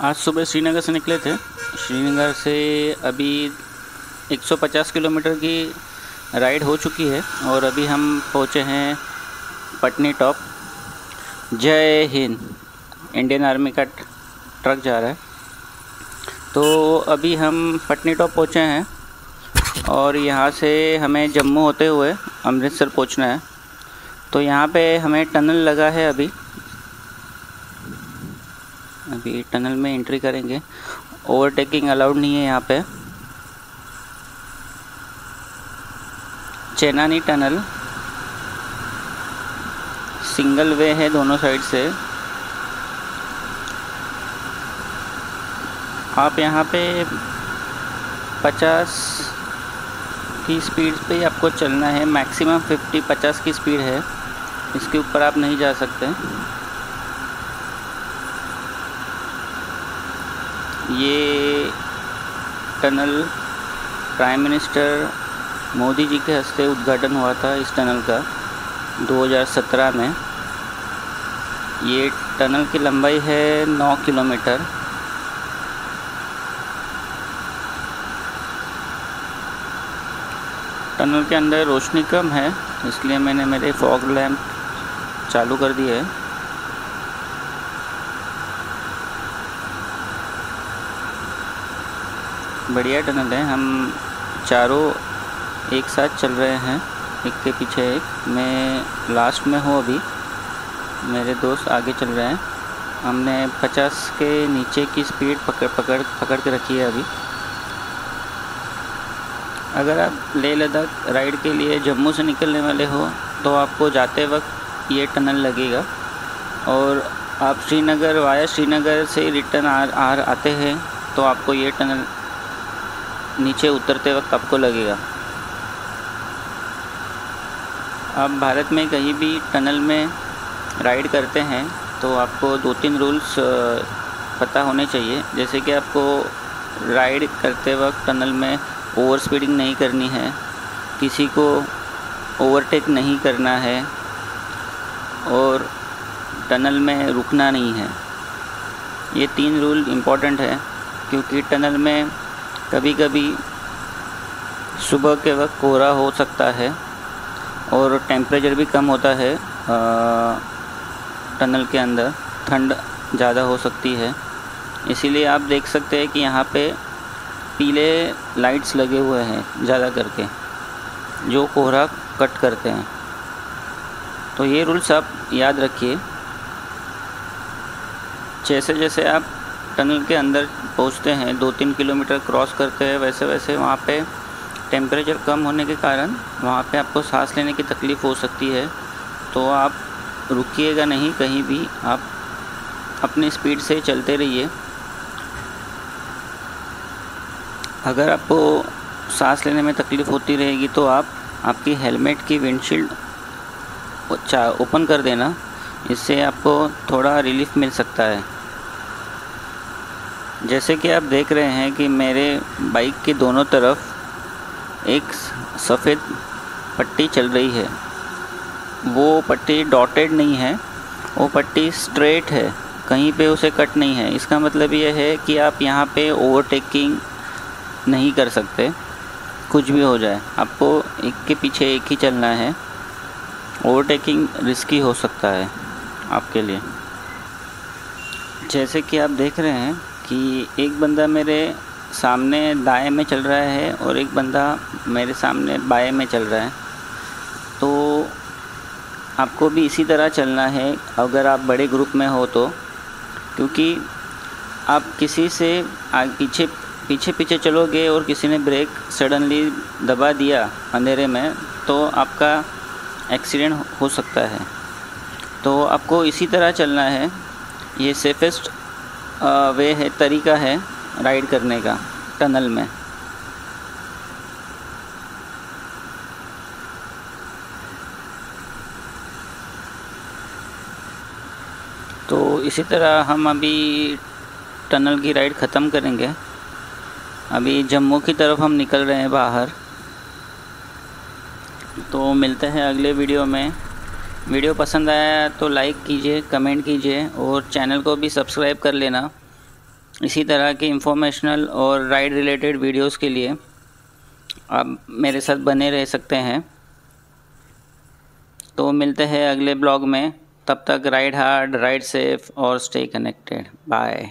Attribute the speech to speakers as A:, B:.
A: आज सुबह श्रीनगर से निकले थे। श्रीनगर से अभी 150 किलोमीटर की राइड हो चुकी है और अभी हम पहुँचे हैं पटनी टॉप। जय हिंद। इंडियन आर्मी का ट्रक जा रहा है। तो अभी हम पटनी टॉप पहुँचे हैं और यहाँ से हमें जम्मू होते हुए अमृतसर पहुँचना है। तो यहाँ पे हमें टनल लगा है अभी। अभी टनल में एंट्री करेंगे। ओवरटेकिंग अलाउड नहीं है यहाँ पे। चेनानी टनल। सिंगल वे है दोनों साइड से। आप यहाँ पे 50 की स्पीड पे आपको चलना है। मैक्सिमम 50 50 की स्पीड है। इसके ऊपर आप नहीं जा सकते। ये tunnel prime minister Modi ji के हस्ते उद्घाटन हुआ था इस टनल का 2017 में। ये टनल की लंबाई है 9 किलोमीटर। टनल के अंदर रोशनी कम है, इसलिए मैंने मेरे फॉग लैम्प चालू कर दिए। है बढ़िया टनल है। हम चारों एक साथ चल रहे हैं एक के पीछे एक। मैं लास्ट में हूँ अभी। मेरे दोस्त आगे चल रहे हैं। हमने 50 के नीचे की स्पीड पकड़ पकड़ पकड़ के रखी है अभी। अगर आप लेह लद्दाख राइड के लिए जम्मू से निकलने वाले हो तो आपको जाते वक्त ये टनल लगेगा। और आप श्रीनगर वाया श्रीनगर से रिटर्न आ, आ आते हैं तो आपको ये टनल नीचे उतरते वक्त आपको लगेगा। आप भारत में कहीं भी टनल में राइड करते हैं तो आपको दो तीन रूल्स पता होने चाहिए। जैसे कि आपको राइड करते वक्त टनल में ओवर स्पीडिंग नहीं करनी है, किसी को ओवरटेक नहीं करना है, और टनल में रुकना नहीं है। ये तीन रूल इंपॉर्टेंट है, क्योंकि टनल में कभी कभी सुबह के वक्त कोहरा हो सकता है और टेम्परेचर भी कम होता है टनल के अंदर। ठंड ज़्यादा हो सकती है। इसीलिए आप देख सकते हैं कि यहाँ पे पीले लाइट्स लगे हुए हैं ज़्यादा करके, जो कोहरा कट करते हैं। तो ये रूल्स आप याद रखिए। जैसे जैसे आप टनल के अंदर पहुँचते हैं दो तीन किलोमीटर क्रॉस करते हैं वैसे वैसे वहाँ पे टेम्परेचर कम होने के कारण वहाँ पे आपको सांस लेने की तकलीफ़ हो सकती है। तो आप रुकिएगा नहीं, कहीं भी आप अपनी स्पीड से चलते रहिए। अगर आपको सांस लेने में तकलीफ़ होती रहेगी तो आप आपकी हेलमेट की विंडशील्ड ओपन कर देना, इससे आपको थोड़ा रिलीफ मिल सकता है। जैसे कि आप देख रहे हैं कि मेरे बाइक के दोनों तरफ़ एक सफ़ेद पट्टी चल रही है। वो पट्टी डॉटेड नहीं है, वो पट्टी स्ट्रेट है, कहीं पे उसे कट नहीं है। इसका मतलब यह है कि आप यहाँ पे ओवरटेकिंग नहीं कर सकते, कुछ भी हो जाए। आपको एक के पीछे एक ही चलना है, ओवरटेकिंग रिस्की हो सकता है आपके लिए। जैसे कि आप देख रहे हैं कि एक बंदा मेरे सामने दाएँ में चल रहा है और एक बंदा मेरे सामने बाएँ में चल रहा है। तो आपको भी इसी तरह चलना है अगर आप बड़े ग्रुप में हो तो क्योंकि आप किसी से पीछे पीछे पीछे चलोगे और किसी ने ब्रेक सडनली दबा दिया अंधेरे में तो आपका एक्सीडेंट हो सकता है। तो आपको इसी तरह चलना है। ये सेफेस्ट वे है, तरीका है राइड करने का, टनल में। तो इसी तरह हम अभी टनल की राइड ख़त्म करेंगे। अभी जम्मू की तरफ़ हम निकल रहे हैं बाहर। तो मिलते हैं अगले वीडियो में। वीडियो पसंद आया तो लाइक कीजिए, कमेंट कीजिए और चैनल को भी सब्सक्राइब कर लेना। इसी तरह के इंफॉर्मेशनल और राइड रिलेटेड वीडियोस के लिए आप मेरे साथ बने रह सकते हैं। तो मिलते हैं अगले ब्लॉग में। तब तक राइड हार्ड राइड सेफ़ और स्टे कनेक्टेड बाय